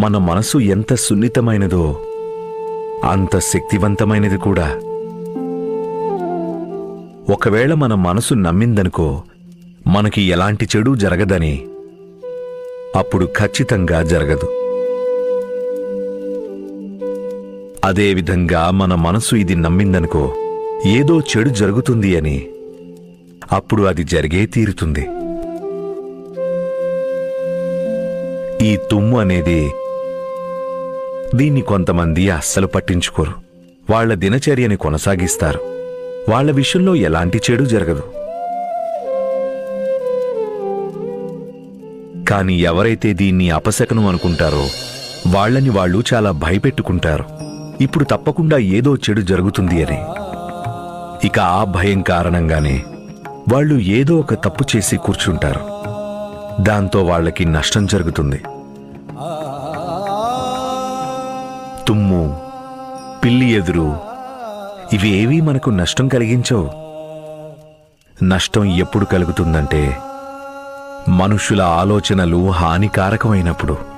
మన మనసు ఎంత సున్నితమైనదో అంత శక్తివంతమైనది కూడా. ఒకవేళ మన మనసు నమ్మిందనుకో మనకి ఎలాంటి చెడు జరగదని. అప్పుడు ఖచ్చితంగా జరగదు. అదేవిధంగా మన మనసు ఇది నమ్మిందనుకో ఏదో చెడు జరుగుతుంది అని. అప్పుడు అది జరిగే తీరుతుంది. ఈ తుమ్ము అనేది దీన్ని కొంతమంది అస్సలు పట్టించుకోరు. వాళ్ళ దినచర్యని కొనసాగిస్తారు. వాళ్ళ విషయంలో ఎలాంటి చెడు జరగదు. కాని ఎవరైతే దీన్ని అపశకనం అనుకుంటారో వాళ్ళని వాళ్ళు చాలా భయపెట్టుకుంటారు. ఇప్పుడు తప్పకుండా ఏదో చెడు జరుగుతుంది అని. ఇక ఆ భయం కారణంగానే వాళ్ళు ఏదో ఒక తప్పు చేసి కూర్చుంటారు. దాంతో వాళ్ళకి నష్టం జరుగుతుంది. తుమ్ము పిల్లి ఎదురు. ఇవి ఏవీ మనకు నష్టం కలిగించవు. నష్టం ఎప్పుడు కలుగుతుందంటే మనుషుల ఆలోచనలు హానికారకమైనప్పుడు.